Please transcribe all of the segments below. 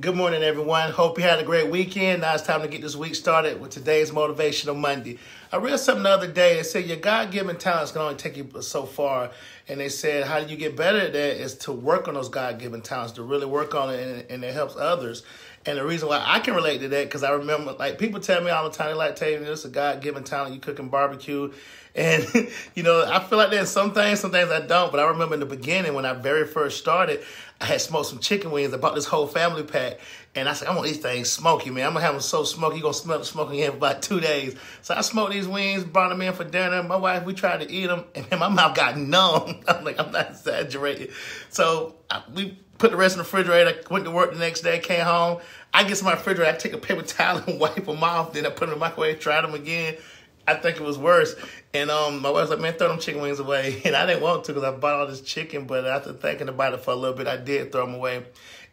Good morning, everyone. Hope you had a great weekend. Now it's time to get this week started with today's Motivational Monday. I read something the other day. It said your God given talents can only take you so far. And they said, how do you get better at that is to work on those God given talents, to really work on it, and, and it helps others. And the reason why I can relate to that, because I remember, like, people tell me all the time, like me this is a God given talent, you cooking barbecue. And, you know, I feel like there's some things, some things I don't. But I remember in the beginning when I very first started, I had smoked some chicken wings. I bought this whole family pack. And I said, I want these things smoky, man. I'm going to have them so smoky, you're going to smell the smoke again for about two days. So I smoked these wings, brought them in for dinner. My wife, we tried to eat them, and man, my mouth got numb. I'm like, I'm not exaggerating. So I, we put the rest in the refrigerator. Went to work the next day, came home. I get to my refrigerator, I take a paper towel and wipe them off. Then I put them in the microwave, tried them again. I think it was worse. And um, my wife's like, man, throw them chicken wings away. And I didn't want to because I bought all this chicken. But after thinking about it for a little bit, I did throw them away.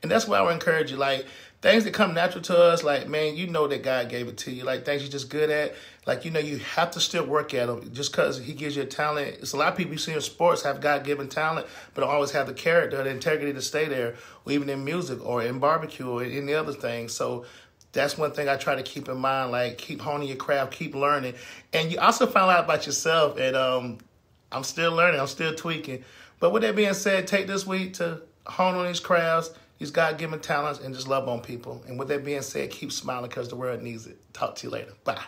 And that's why I would encourage you. Like, things that come natural to us, like, man, you know that God gave it to you. Like, things you're just good at. Like, you know, you have to still work at them just because He gives you a talent. It's a lot of people you see in sports have God given talent, but don't always have the character, the integrity to stay there, or even in music or in barbecue or any other thing. So, that's one thing I try to keep in mind. Like keep honing your craft, keep learning, and you also find out about yourself. And um, I'm still learning, I'm still tweaking. But with that being said, take this week to hone on these crafts, these God given talents, and just love on people. And with that being said, keep smiling because the world needs it. Talk to you later. Bye.